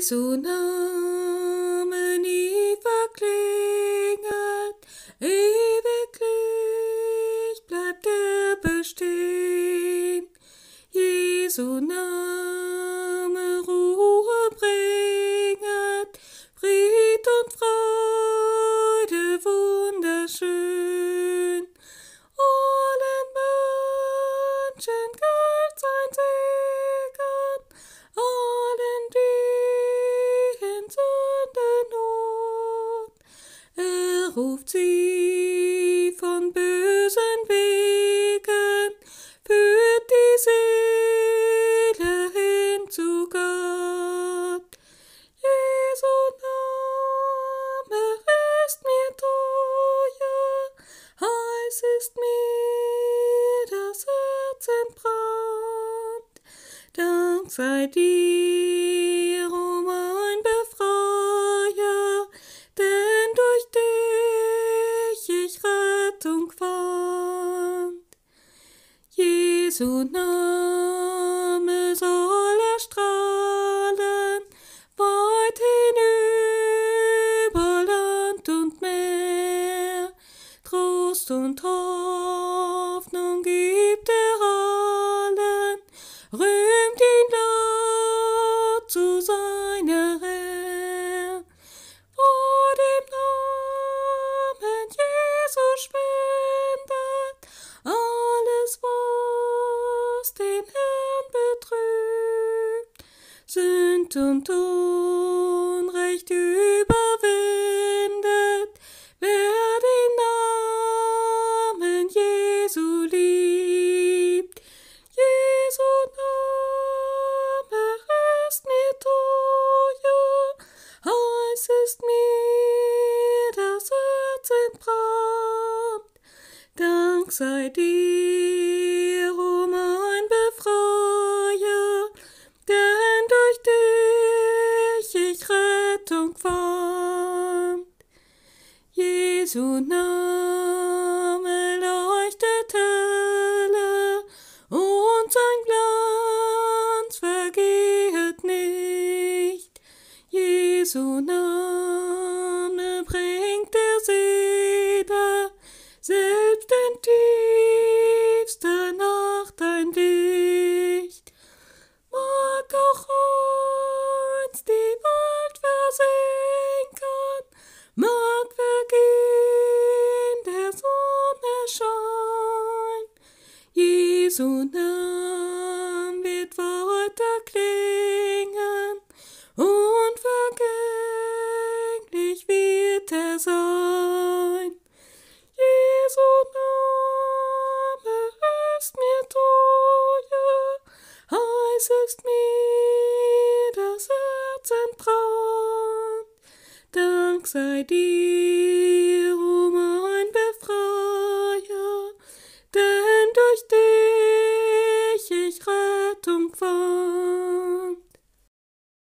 Jesu Name nie verklinget, ewiglich bleibt er bestehen. Jesu Name Ruhe bringet, Fried und Freude wunderschön. Allen Menschen gilt sein Segen, ruft sie von bösen Wegen, führt die Seele hin zu Gott. Jesu Name ist mir teuer, heiß ist mir das Herz entbrannt. Dank sei dir, Rettung fand. Jesu Name soll erstrahlen, weit hinüber Land und Meer. Trost und Hoffnung den Herrn betrübt. Sünd und Unrecht überwindet, wer den Namen Jesu liebt. Jesu Name ist mir teuer, heiß ist mir das Herz entbrannt. Dank sei dir, Jesu Name leuchtet helle und sein Glanz vergehet nicht. Jesu Name bringt der Seele selbst in tiefster Jesu Name wird weiter klingen und vergänglich wird er sein. Jesu Name ist mir teuer, heiß ist mir das Herz entbrannt. Dank sei dir, 东 음.